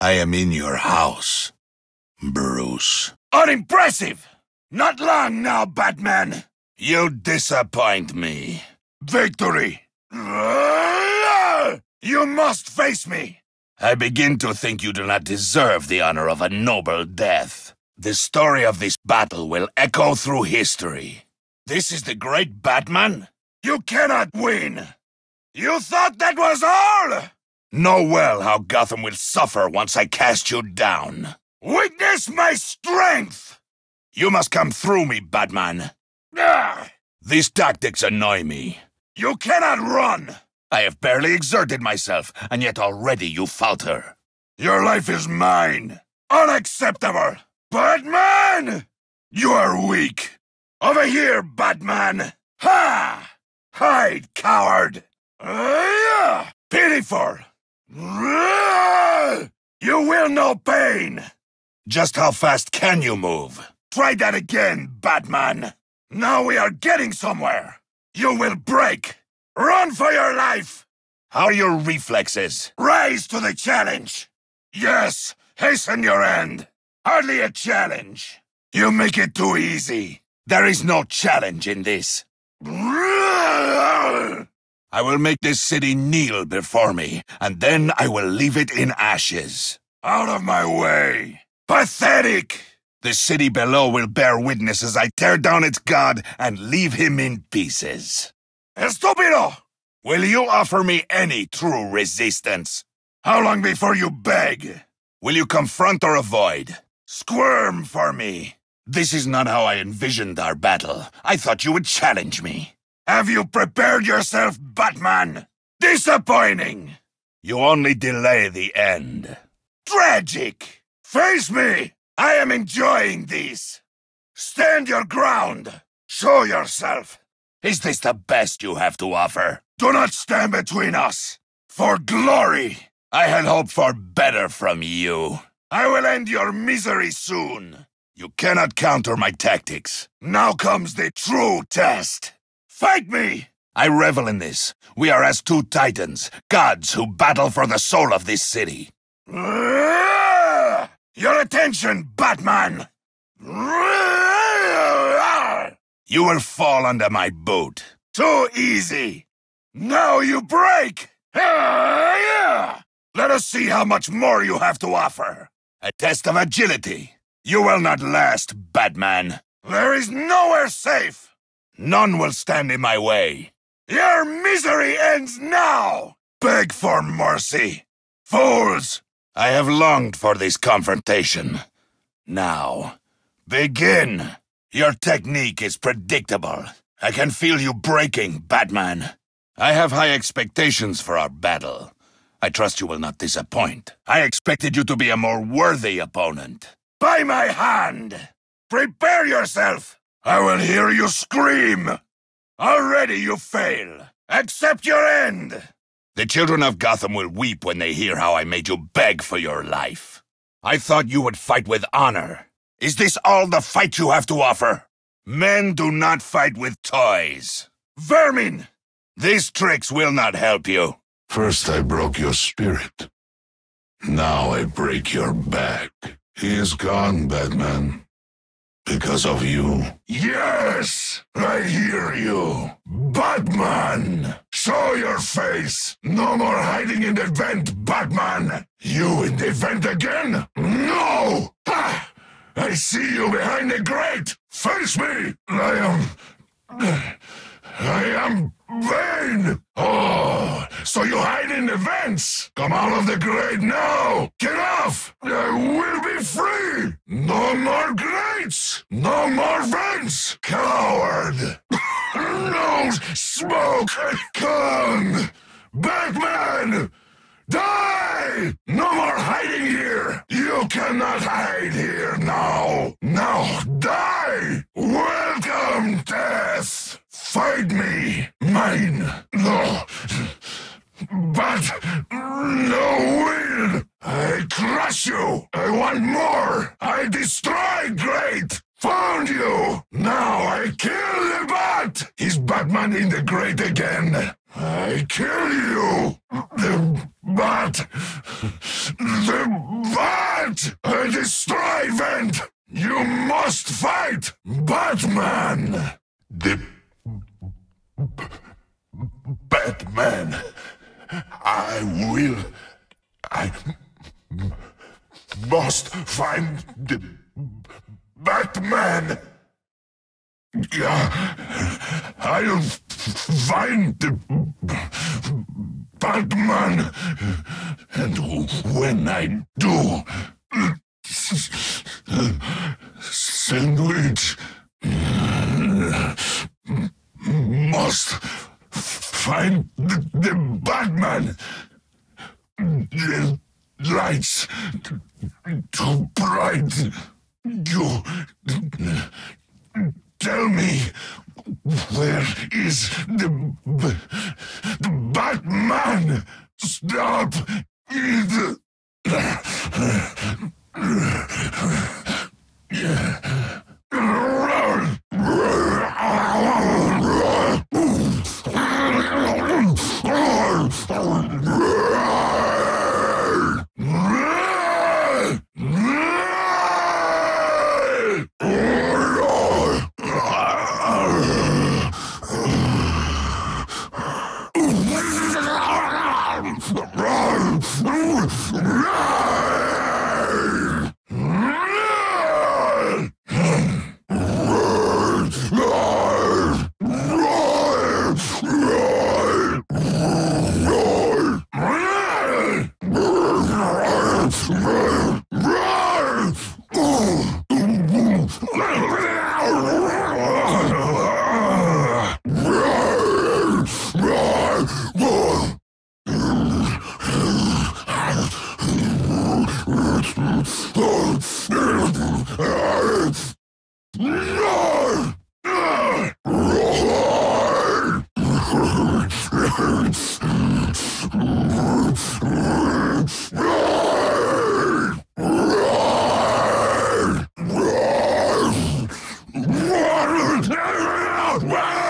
I am in your house, Bruce. Unimpressive! Not long now, Batman! You disappoint me. Victory! You must face me! I begin to think you do not deserve the honor of a noble death. The story of this battle will echo through history. This is the great Batman? You cannot win! You thought that was all? Know well how Gotham will suffer once I cast you down. Witness my strength! You must come through me, Batman. Ah! These tactics annoy me. You cannot run! I have barely exerted myself, and yet already you falter. Your life is mine. Unacceptable! Batman! You are weak. Over here, Batman! Ha! Hide, coward! Uh, pitiful! You will know pain! Just how fast can you move? Try that again, Batman! Now we are getting somewhere! You will break! Run for your life! How are your reflexes? Rise to the challenge! Yes, hasten your end! Hardly a challenge! You make it too easy! There is no challenge in this. I will make this city kneel before me, and then I will leave it in ashes. Out of my way! Pathetic! The city below will bear witness as I tear down its god and leave him in pieces. Estupido! Will you offer me any true resistance? How long before you beg? Will you confront or avoid? Squirm for me! This is not how I envisioned our battle. I thought you would challenge me. Have you prepared yourself, Batman? Disappointing! You only delay the end. Tragic! Face me! I am enjoying this! Stand your ground! Show yourself! Is this the best you have to offer? Do not stand between us! For glory! I had hoped for better from you. I will end your misery soon! You cannot counter my tactics. Now comes the true test! Fight me! I revel in this. We are as two titans, gods who battle for the soul of this city. Your attention, Batman! You will fall under my boot. Too easy! Now you break! Let us see how much more you have to offer. A test of agility. You will not last, Batman. There is nowhere safe! None will stand in my way. Your misery ends now! Beg for mercy! Fools! I have longed for this confrontation. Now, begin! Your technique is predictable. I can feel you breaking, Batman. I have high expectations for our battle. I trust you will not disappoint. I expected you to be a more worthy opponent. By my hand! Prepare yourself! I will hear you scream! Already you fail! Accept your end! The children of Gotham will weep when they hear how I made you beg for your life. I thought you would fight with honor. Is this all the fight you have to offer? Men do not fight with toys. Vermin! These tricks will not help you. First I broke your spirit. Now I break your back. He is gone, Batman. Because of you. Yes! I hear you! Batman! Show your face! No more hiding in the vent, Batman! You in the vent again? No! Ha! I see you behind the grate! Face me! I am... I am Bane! Oh, so you hide in the vents? Come out of the grate now! Get off! I will be free! No more grates! No more vents! Coward! no smoke! Come! Batman! Die! No more hiding here! You cannot hide here now! Now die! Welcome, death! Fight me! Mine! No! But no will! I crush you! I want more! I destroy Grate! Found you! Now I kill the Bat! Is Batman in the grate again? I kill you! The bat! The bat! I destroy Vent! You must fight! Batman! The Batman. I will. I must find the Batman. Yeah, I'll find the Batman. And when I do, Sandwich must find the, Batman. The lights too bright. You tell me where is the the Batman? Stop it! Oh. Roar!